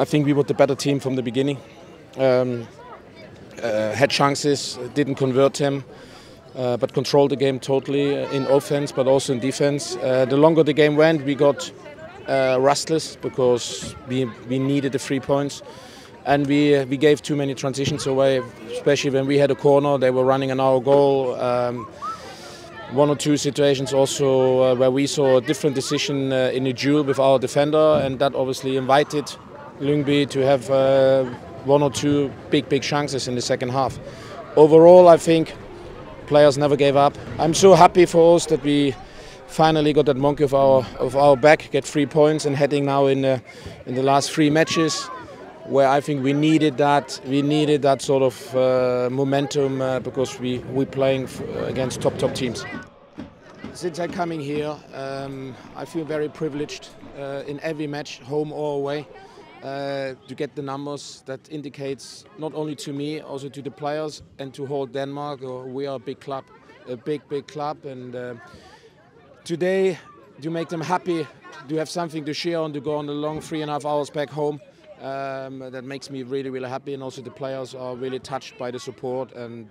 I think we were the better team from the beginning. Um, uh, had chances, didn't convert them, uh, but controlled the game totally in offense, but also in defense. Uh, the longer the game went, we got uh, restless because we we needed the three points, and we we gave too many transitions away, especially when we had a corner. They were running an our goal. Um, one or two situations also uh, where we saw a different decision uh, in a duel with our defender, and that obviously invited Lyngby to have uh, one or two big, big chances in the second half. Overall, I think players never gave up. I'm so happy for us that we finally got that monkey of our of our back, get three points, and heading now in the in the last three matches where I think we needed that. We needed that sort of uh, momentum uh, because we we playing against top top teams. Since I'm coming here, um, I feel very privileged uh, in every match, home or away, uh, to get the numbers that indicates not only to me, also to the players and to whole Denmark. Uh, we are a big club, a big big club, and uh, today to make them happy, to have something to share and to go on the long three and a half hours back home. Um, that makes me really, really happy, and also the players are really touched by the support and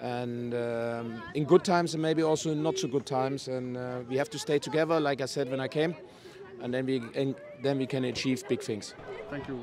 and um, in good times and maybe also in not so good times. And uh, we have to stay together, like I said when I came, and then we and then we can achieve big things. Thank you.